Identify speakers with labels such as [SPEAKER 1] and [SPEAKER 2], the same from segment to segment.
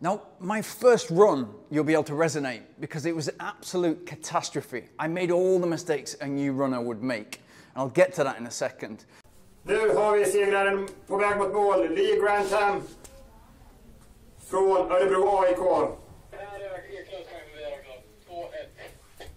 [SPEAKER 1] Now, my first run, you'll be able to resonate because it was an absolute catastrophe. I made all the mistakes a new runner would make. And I'll get to that in a second.
[SPEAKER 2] Nu har vi segraren på väg mot mål, Lee Grantham från Örebro AIK.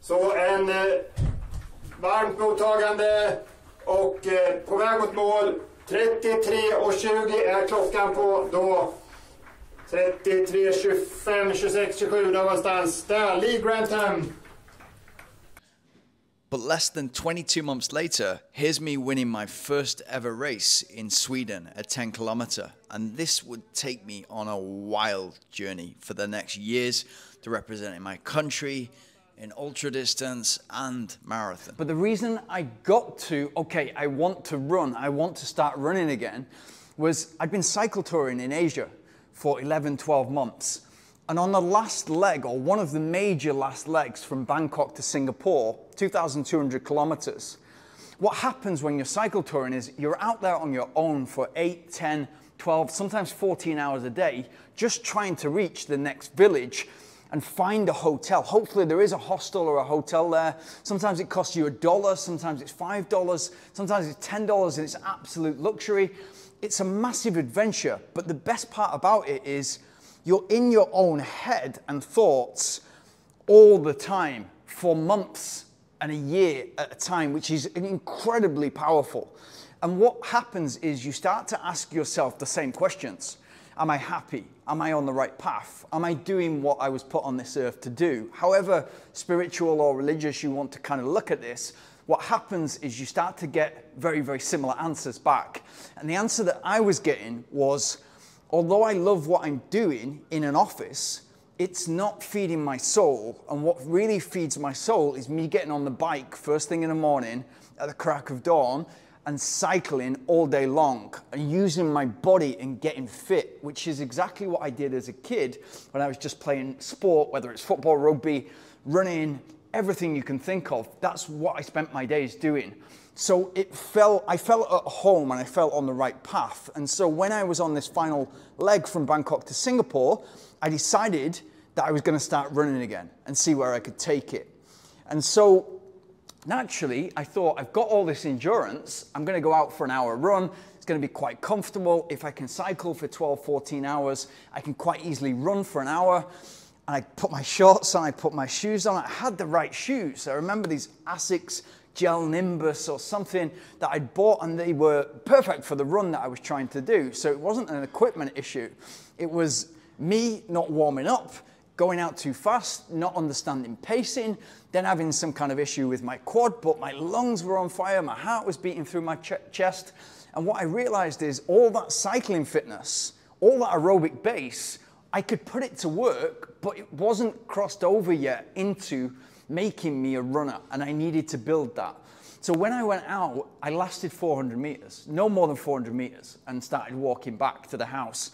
[SPEAKER 2] Så en eh, varmt mottagande och eh, på väg mot mål. 33 och 20 är klockan på då 33, 25, 26, 27 någonstans. Där, Lee Grantham.
[SPEAKER 3] But less than 22 months later, here's me winning my first ever race in Sweden, a 10 kilometer. And this would take me on a wild journey for the next years to representing my country in ultra distance and marathon.
[SPEAKER 1] But the reason I got to, okay, I want to run, I want to start running again, was I'd been cycle touring in Asia for 11, 12 months. And on the last leg, or one of the major last legs from Bangkok to Singapore, 2,200 kilometers, what happens when you're cycle touring is you're out there on your own for 8, 10, 12, sometimes 14 hours a day, just trying to reach the next village and find a hotel. Hopefully, there is a hostel or a hotel there. Sometimes it costs you a dollar, sometimes it's five dollars, sometimes it's ten dollars, and it's absolute luxury. It's a massive adventure, but the best part about it is you're in your own head and thoughts all the time for months and a year at a time, which is incredibly powerful. And what happens is you start to ask yourself the same questions. Am I happy? Am I on the right path? Am I doing what I was put on this earth to do? However spiritual or religious you want to kind of look at this, what happens is you start to get very, very similar answers back. And the answer that I was getting was, although I love what I'm doing in an office, it's not feeding my soul. And what really feeds my soul is me getting on the bike first thing in the morning at the crack of dawn and cycling all day long and using my body and getting fit, which is exactly what I did as a kid when I was just playing sport, whether it's football, rugby, running, everything you can think of. That's what I spent my days doing. So it felt, I felt at home and I felt on the right path. And so when I was on this final leg from Bangkok to Singapore, I decided that I was going to start running again and see where I could take it. And so naturally, I thought, I've got all this endurance. I'm going to go out for an hour run. It's going to be quite comfortable. If I can cycle for 12, 14 hours, I can quite easily run for an hour. And I put my shorts on, I put my shoes on. I had the right shoes. I remember these Asics Gel Nimbus or something that I'd bought, and they were perfect for the run that I was trying to do. So it wasn't an equipment issue. It was me not warming up going out too fast, not understanding pacing, then having some kind of issue with my quad, but my lungs were on fire, my heart was beating through my ch chest. And what I realized is all that cycling fitness, all that aerobic base, I could put it to work, but it wasn't crossed over yet into making me a runner, and I needed to build that. So when I went out, I lasted 400 meters, no more than 400 meters, and started walking back to the house.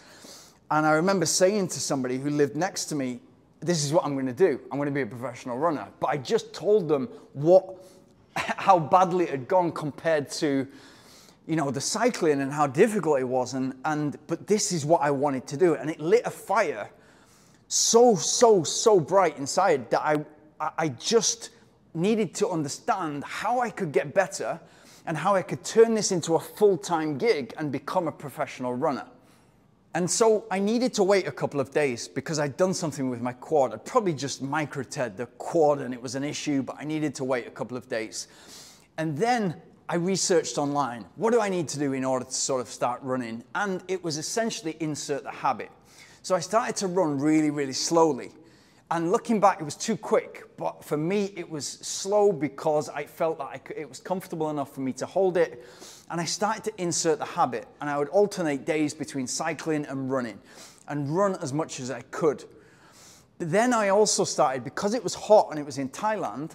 [SPEAKER 1] And I remember saying to somebody who lived next to me, this is what I'm going to do. I'm going to be a professional runner. But I just told them what, how badly it had gone compared to, you know, the cycling and how difficult it was. And, and, but this is what I wanted to do. And it lit a fire so, so, so bright inside that I, I just needed to understand how I could get better and how I could turn this into a full-time gig and become a professional runner. And so I needed to wait a couple of days because I'd done something with my quad. I'd probably just microted the quad and it was an issue, but I needed to wait a couple of days. And then I researched online. What do I need to do in order to sort of start running? And it was essentially insert the habit. So I started to run really, really slowly. And looking back, it was too quick. But for me, it was slow because I felt that could, it was comfortable enough for me to hold it and I started to insert the habit and I would alternate days between cycling and running and run as much as I could. But then I also started, because it was hot and it was in Thailand,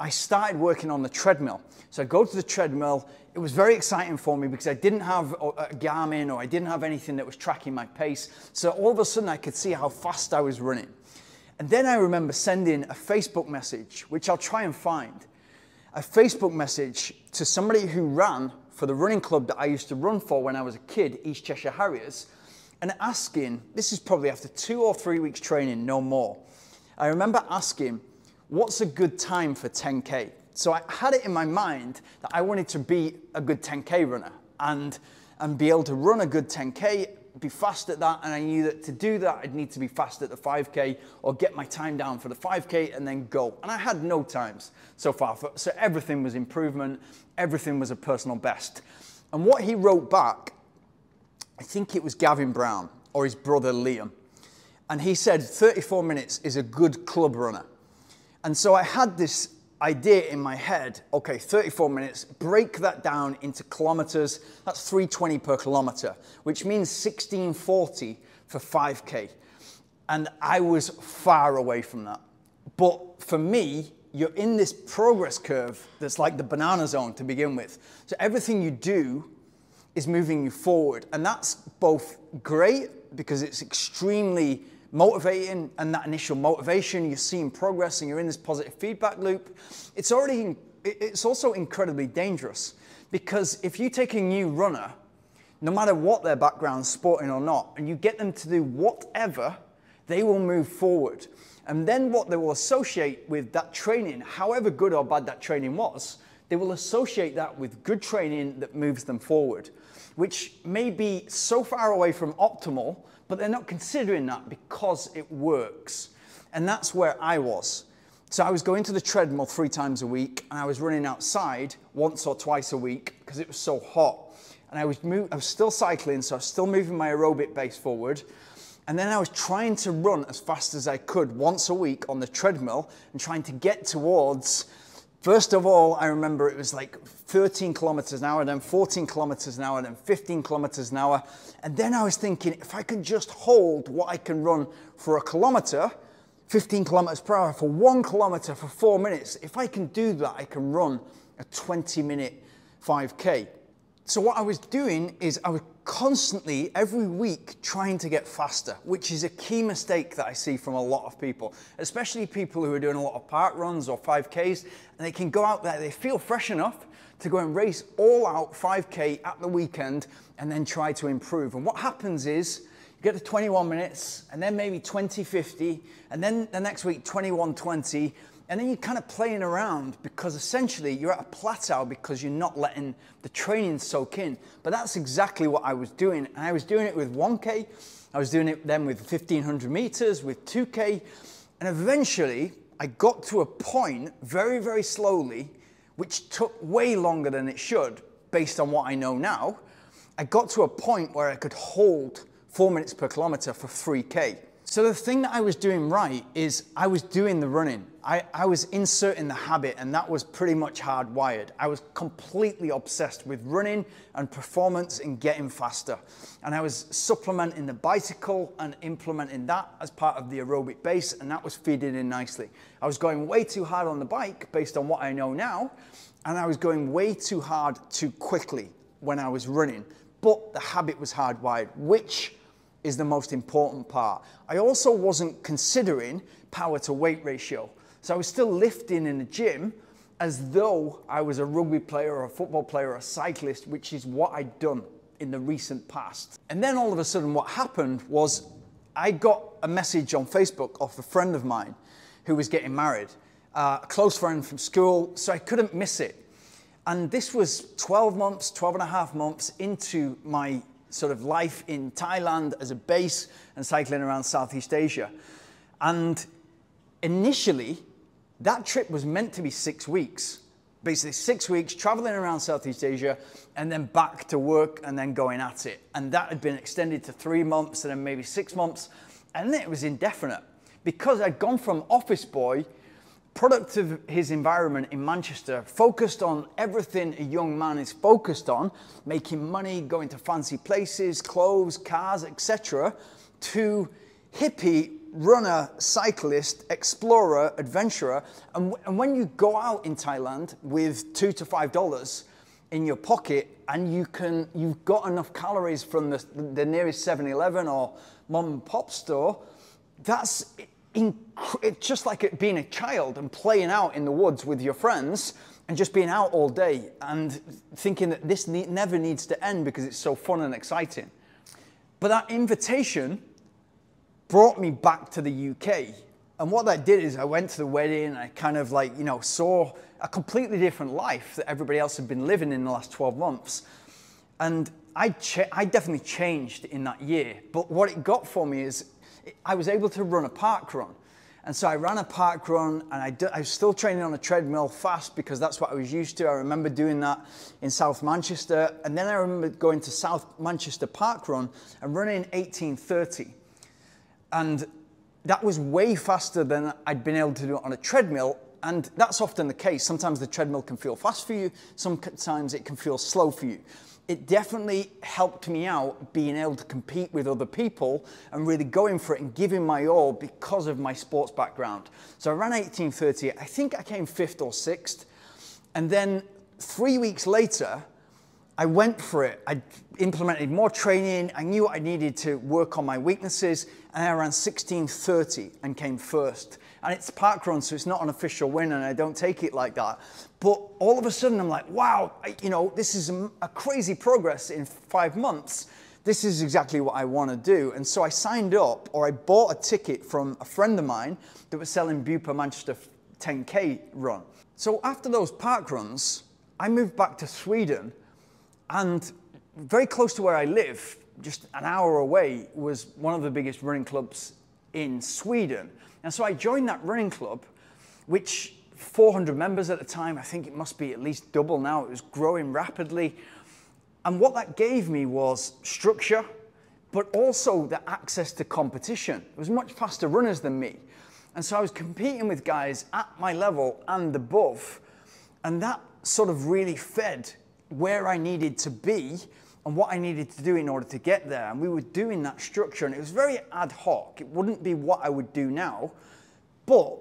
[SPEAKER 1] I started working on the treadmill. So I'd go to the treadmill. It was very exciting for me because I didn't have a Garmin or I didn't have anything that was tracking my pace. So all of a sudden I could see how fast I was running. And then I remember sending a Facebook message, which I'll try and find, a Facebook message to somebody who ran for the running club that I used to run for when I was a kid, East Cheshire Harriers. and asking, this is probably after two or three weeks training, no more. I remember asking, what's a good time for 10K? So I had it in my mind that I wanted to be a good 10K runner and, and be able to run a good 10K, be fast at that. And I knew that to do that, I'd need to be fast at the 5K or get my time down for the 5K and then go. And I had no times so far. For, so everything was improvement, everything was a personal best. And what he wrote back, I think it was Gavin Brown or his brother Liam. And he said 34 minutes is a good club runner. And so I had this idea in my head okay, 34 minutes, break that down into kilometers. That's 320 per kilometer, which means 1640 for 5K. And I was far away from that. But for me, you're in this progress curve that's like the banana zone to begin with. So everything you do is moving you forward. And that's both great because it's extremely motivating and that initial motivation, you're seeing progress and you're in this positive feedback loop. It's already, it's also incredibly dangerous because if you take a new runner, no matter what their background, sporting or not, and you get them to do whatever, they will move forward. And then what they will associate with that training, however good or bad that training was, they will associate that with good training that moves them forward, which may be so far away from optimal but they're not considering that because it works. And that's where I was. So I was going to the treadmill three times a week and I was running outside once or twice a week because it was so hot. And I was, move, I was still cycling, so I was still moving my aerobic base forward. And then I was trying to run as fast as I could once a week on the treadmill and trying to get towards First of all, I remember it was like 13 kilometers an hour, then 14 kilometers an hour, then 15 kilometers an hour. And then I was thinking, if I could just hold what I can run for a kilometer, 15 kilometers per hour, for one kilometer for four minutes, if I can do that, I can run a 20 minute 5K. So what I was doing is I was constantly, every week, trying to get faster, which is a key mistake that I see from a lot of people, especially people who are doing a lot of park runs or 5Ks, and they can go out there, they feel fresh enough to go and race all out 5K at the weekend and then try to improve. And what happens is, you get to 21 minutes, and then maybe 20, 50, and then the next week 21, 20, and then you're kind of playing around because essentially you're at a plateau because you're not letting the training soak in. But that's exactly what I was doing. And I was doing it with 1K, I was doing it then with 1500 meters, with 2K. And eventually I got to a point very, very slowly, which took way longer than it should based on what I know now. I got to a point where I could hold four minutes per kilometer for 3K. So the thing that I was doing right is I was doing the running. I, I, was inserting the habit and that was pretty much hardwired. I was completely obsessed with running and performance and getting faster. And I was supplementing the bicycle and implementing that as part of the aerobic base and that was feeding in nicely. I was going way too hard on the bike based on what I know now and I was going way too hard too quickly when I was running. But the habit was hardwired, which is the most important part. I also wasn't considering power to weight ratio. So I was still lifting in the gym as though I was a rugby player or a football player or a cyclist, which is what I'd done in the recent past. And then all of a sudden, what happened was I got a message on Facebook off a friend of mine who was getting married, uh, a close friend from school, so I couldn't miss it. And this was 12 months, 12 and a half months into my sort of life in Thailand as a base and cycling around Southeast Asia. And initially, that trip was meant to be six weeks. Basically, six weeks traveling around Southeast Asia and then back to work and then going at it. And that had been extended to three months and then maybe six months. And then it was indefinite because I'd gone from office boy product of his environment in Manchester, focused on everything a young man is focused on, making money, going to fancy places, clothes, cars, etc., to hippie, runner, cyclist, explorer, adventurer. And, and when you go out in Thailand with two to five dollars in your pocket and you can, you've got enough calories from the, the nearest 7-Eleven or mom and pop store, that's it's just like being a child and playing out in the woods with your friends and just being out all day and thinking that this ne- never needs to end because it's so fun and exciting. But that invitation brought me back to the UK. And what that did is I went to the wedding and I kind of like, you know, saw a completely different life that everybody else had been living in the last 12 months. And I, I definitely changed in that year. But what it got for me is I was able to run a park run. And so I ran a park run and I, I was still training on a treadmill fast because that's what I was used to. I remember doing that in South Manchester. And then I remember going to South Manchester Park Run and running 1830. And that was way faster than I'd been able to do it on a treadmill. And that's often the case. Sometimes the treadmill can feel fast for you, sometimes it can feel slow for you it definitely helped me out being able to compete with other people and really going for it and giving my all because of my sports background. So I ran 1830. I think I came fifth or sixth. And then three weeks later, I went for it. I implemented more training. I knew I needed to work on my weaknesses. And I ran 1630 and came first and it's park run, so it's not an official win, and I don't take it like that. But all of a sudden, I'm like, wow, I, you know, this is a, a crazy progress in five months. This is exactly what I want to do. And so I signed up, or I bought a ticket from a friend of mine that was selling Bupa Manchester 10K run. So after those park runs, I moved back to Sweden, and very close to where I live, just an hour away, was one of the biggest running clubs in Sweden. And so I joined that running club, which 400 members at the time, I think it must be at least double now. It was growing rapidly. And what that gave me was structure, but also the access to competition. It was much faster runners than me. And so I was competing with guys at my level and above. And that sort of really fed where I needed to be and what I needed to do in order to get there. And we were doing that structure, and it was very ad hoc. It wouldn't be what I would do now, but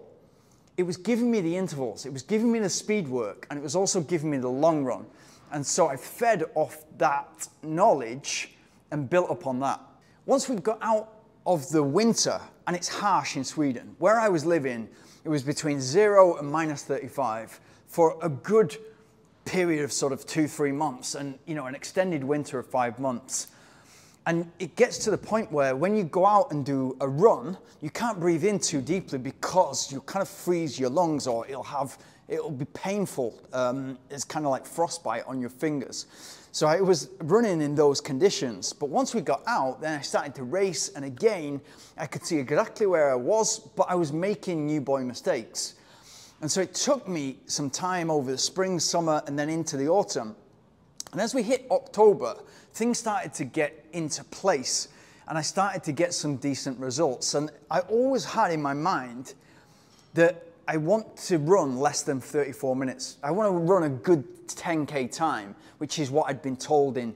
[SPEAKER 1] it was giving me the intervals, it was giving me the speed work, and it was also giving me the long run. And so I fed off that knowledge and built upon that. Once we got out of the winter, and it's harsh in Sweden, where I was living, it was between zero and minus 35 for a good period of sort of two, three months and, you know, an extended winter of five months. And it gets to the point where when you go out and do a run, you can't breathe in too deeply because you kind of freeze your lungs or it'll have, it'll be painful. Um, it's kind of like frostbite on your fingers. So I was running in those conditions. But once we got out, then I started to race. And again, I could see exactly where I was, but I was making new boy mistakes. And so it took me some time over the spring, summer, and then into the autumn. And as we hit October, things started to get into place and I started to get some decent results. And I always had in my mind that I want to run less than 34 minutes. I want to run a good 10K time, which is what I'd been told in,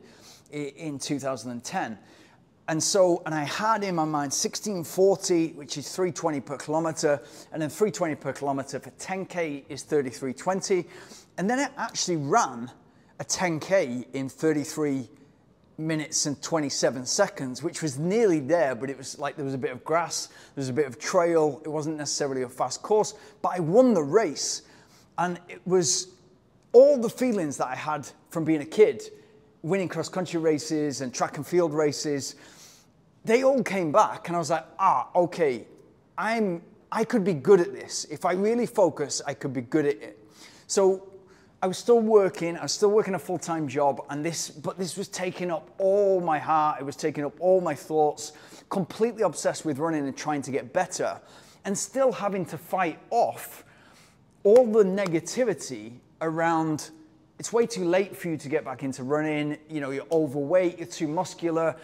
[SPEAKER 1] in 2010. And so, and I had in my mind 1640, which is 320 per kilometer, and then 320 per kilometer for 10K is 3320. And then I actually ran a 10K in 33 minutes and 27 seconds, which was nearly there, but it was like there was a bit of grass, there was a bit of trail. It wasn't necessarily a fast course, but I won the race. And it was all the feelings that I had from being a kid winning cross country races and track and field races, they all came back and I was like, ah, okay, I'm, I could be good at this. If I really focus, I could be good at it. So I was still working, I was still working a full-time job and this, but this was taking up all my heart. It was taking up all my thoughts, completely obsessed with running and trying to get better and still having to fight off all the negativity around it's way too late for you to get back into running. You know, you're overweight, you're too muscular.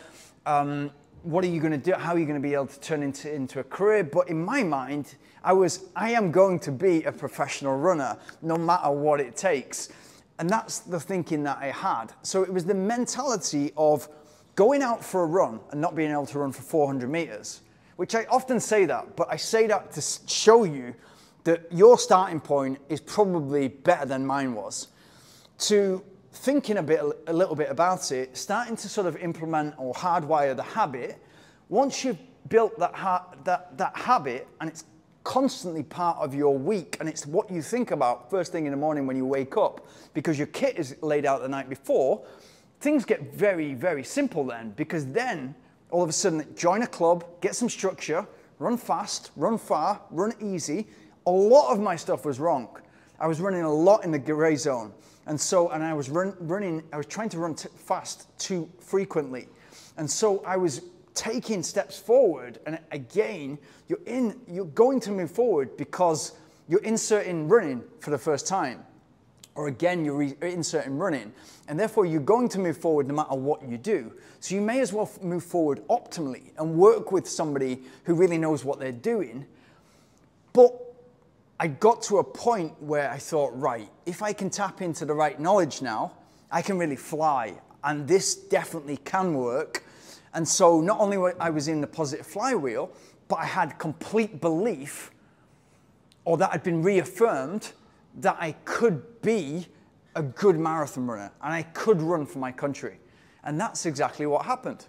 [SPEAKER 1] Um, what are you going to do? How are you going to be able to turn into, into a career? But in my mind, I was, I am going to be a professional runner no matter what it takes. And that's the thinking that I had. So it was the mentality of going out for a run and not being able to run for 400 meters, which I often say that, but I say that to show you that your starting point is probably better than mine was to thinking a bit, a little bit about it, starting to sort of implement or hardwire the habit. Once you've built that, ha- that, that habit and it's constantly part of your week and it's what you think about first thing in the morning when you wake up because your kit is laid out the night before, things get very, very simple then because then all of a sudden join a club, get some structure, run fast, run far, run easy. A lot of my stuff was wrong. I was running a lot in the gray zone. And so, and I was run, running, I was trying to run fast too frequently. And so I was taking steps forward. And again, you're in, you're going to move forward because you're inserting running for the first time. Or again, you're inserting running. And therefore, you're going to move forward no matter what you do. So you may as well move forward optimally and work with somebody who really knows what they're doing. But I got to a point where I thought, right, if I can tap into the right knowledge now, I can really fly. And this definitely can work. And so not only I was in the positive flywheel, but I had complete belief or that had been reaffirmed that I could be a good marathon runner and I could run for my country. And that's exactly what happened.